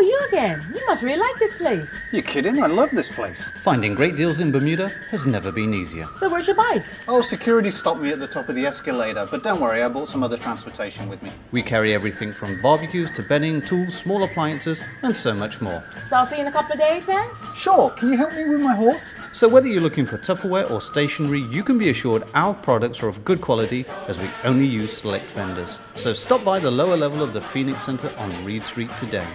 Oh, you again. You must really like this place. You're kidding? I love this place. Finding great deals in Bermuda has never been easier. So where's your bike? Oh, security stopped me at the top of the escalator, but don't worry, I brought some other transportation with me. We carry everything from barbecues to bedding, tools, small appliances, and so much more. So I'll see you in a couple of days then? Sure, can you help me with my horse? So whether you're looking for Tupperware or stationery, you can be assured our products are of good quality as we only use select vendors. So stop by the lower level of the Phoenix Center on Reid Street today.